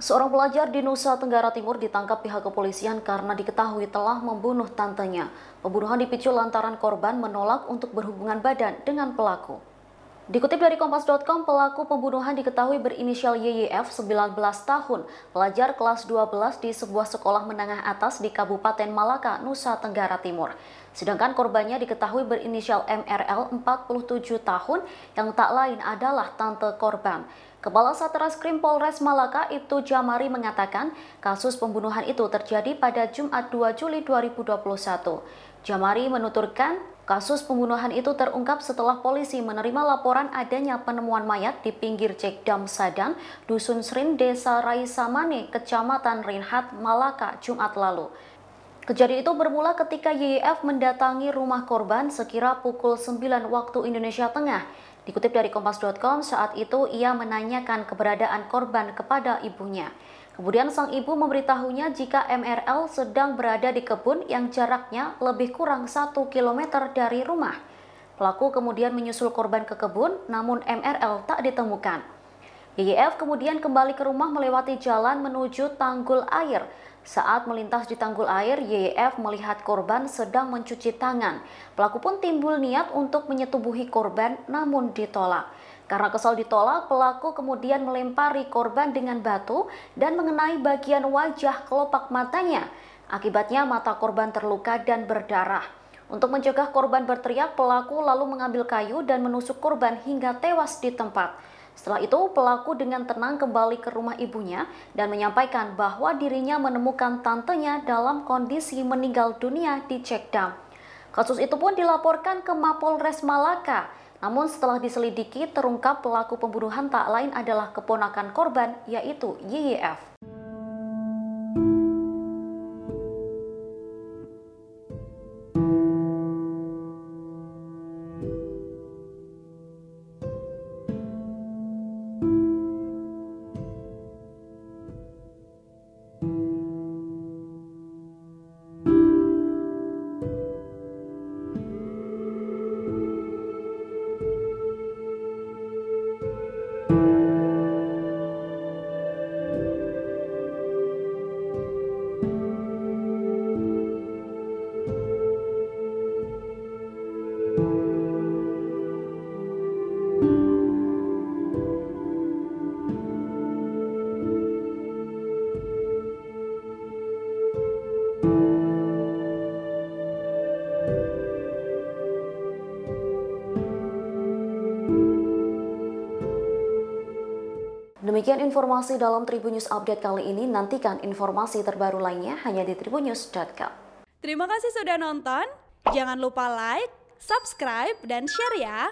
Seorang pelajar di Nusa Tenggara Timur ditangkap pihak kepolisian karena diketahui telah membunuh tantenya. Pembunuhan dipicu lantaran korban menolak untuk berhubungan badan dengan pelaku. Dikutip dari Kompas.com, pelaku pembunuhan diketahui berinisial YYF 19 tahun, pelajar kelas 12 di sebuah sekolah menengah atas di Kabupaten Malaka, Nusa Tenggara Timur. Sedangkan korbannya diketahui berinisial MRL 47 tahun yang tak lain adalah tante korban. Kepala Satreskrim Polres Malaka Ibtu Jamari mengatakan kasus pembunuhan itu terjadi pada Jumat 2 Juli 2021. Jamari menuturkan kasus pembunuhan itu terungkap setelah polisi menerima laporan adanya penemuan mayat di pinggir cek dam Sadan, Dusun Srin, Desa Raisamane, Kecamatan Rinhat, Malaka, Jumat lalu. Kejadian itu bermula ketika YYF mendatangi rumah korban sekira pukul 9 waktu Indonesia Tengah. Dikutip dari kompas.com, saat itu ia menanyakan keberadaan korban kepada ibunya. Kemudian sang ibu memberitahunya jika MRL sedang berada di kebun yang jaraknya lebih kurang 1 km dari rumah. Pelaku kemudian menyusul korban ke kebun, namun MRL tak ditemukan. YYF kemudian kembali ke rumah melewati jalan menuju tanggul air. Saat melintas di tanggul air, YYF melihat korban sedang mencuci tangan. Pelaku pun timbul niat untuk menyetubuhi korban namun ditolak. Karena kesal ditolak, pelaku kemudian melempari korban dengan batu dan mengenai bagian wajah kelopak matanya. Akibatnya mata korban terluka dan berdarah. Untuk mencegah korban berteriak, pelaku lalu mengambil kayu dan menusuk korban hingga tewas di tempat. Setelah itu, pelaku dengan tenang kembali ke rumah ibunya dan menyampaikan bahwa dirinya menemukan tantenya dalam kondisi meninggal dunia di Cekdam. Kasus itu pun dilaporkan ke Mapolres Malaka. Namun setelah diselidiki, terungkap pelaku pembunuhan tak lain adalah keponakan korban, yaitu YYF. Demikian informasi dalam Tribunnews Update kali ini. Nantikan informasi terbaru lainnya hanya di tribunnews.com. Terima kasih sudah nonton. Jangan lupa like, subscribe, dan share ya.